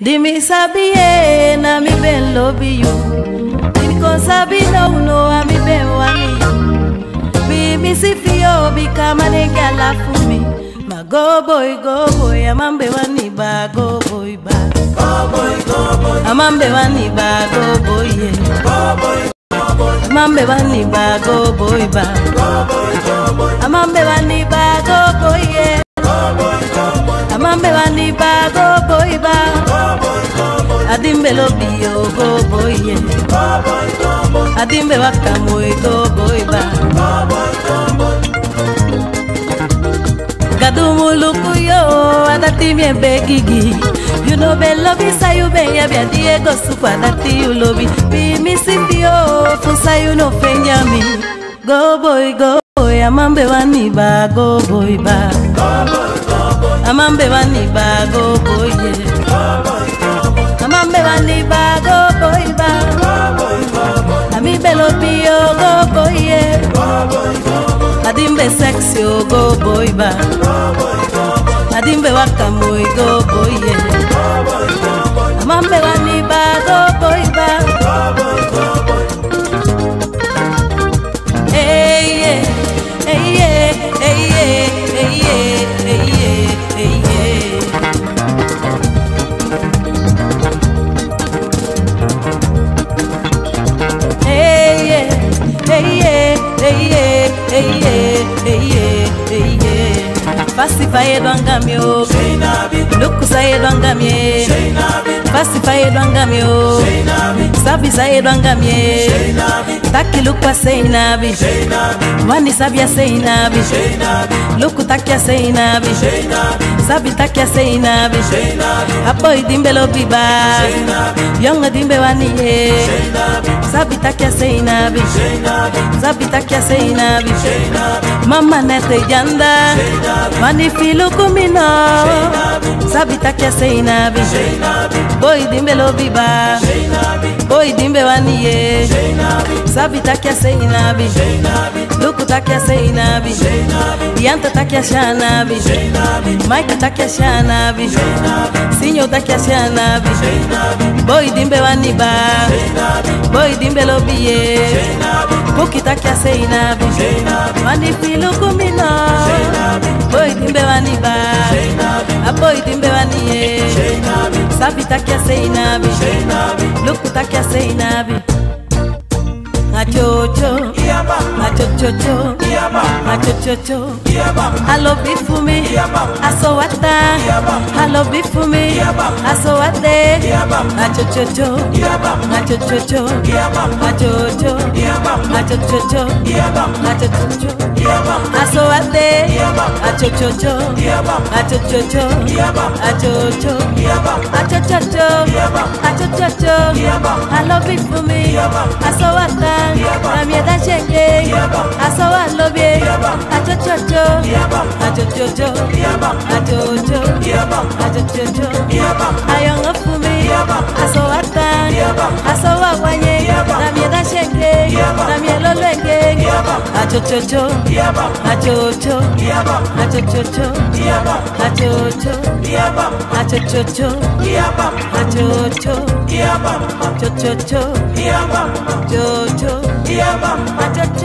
Dimi sabi ye na mi ben lobby you. Dimi kon sabi no no a mi ben wani you. Bi mi si fio bi kama ne gala for me. Ma go boy go boy amambe wani ba go boy ba. Go boy, go boy, Amambe wani ba go boy yeah. go boy, go boy, Amambe wani ba go boy ba. go boy, go boy, Amambe wani ba go boy yeah. go boy, go boy, Amambe wani ba go boy ba. Go boy, go boy, Adimbe lobi yo oh, go oh, boy yeah. go boy, go boy, Adimbe wakamoy go boy ba. go boy, go boy. Gadumuluku yo adati mi begigi You know be ya bia Diego suku adati you lobi Be mi sifi yo fusa boy go boy amambe wani ba go boy ba Amambe wani ba go gió go boy ba adimbewaka moi goboyi ye amambewani ba goboyi ba eye eye eye eye eye eye hey, yeah, hey, yeah, hey, yeah. asifa yedwa ngamyo lukuza yedwa ngamye Sheinabi. basifa yedwangamye o sabisa yedwangamye takilukwa seinabi wanisabya seinabi lukutakya seinabi sabitakya seinabi apo idimbe lobiba yongo dimbe waniye sabitakya seinabi sabitakya seinabi mama nete janda. Manifilukumino sabitakya seinabi Shainabi, Boy dimbe lobiba Shainabi, Boy dimbe waniye. Shainabi, Zabita kia seinabi Shainabi, Luku takia seinabi Shainabi, Yanta takia shanabi Shainabi, Mike takia shanabi Sinyo takia shanabi Shainabi, Boy dimbe waniba. Shainabi, Boy dimbe lobiye Kuki takia seinabi Shainabi, Mani filu kumino. Boy dimbe waniba. Shainabi, Aboy dimbe waniye Sabe tá que a Seinab Louco tá que a Seinab Achocho Achochocho Achochocho Alô bifume Assoata Alô bifume Assoate Achochocho Achochocho Achocho Achochocho Achochocho Assoate Achochocho Achochocho a cho cho achocho, achochocho, alobi fún mi, asowa tan, mami acho ṣèké, asowa lobi, achochocho, achochocho, achocho, achochocho, ayọ̀ngàn fún mi, asowa tan, asowa wa. Achochocho. Achocho. Achochocho. Achocho. Achochocho. Achocho. Chochocho Chocho Achocho